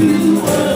you.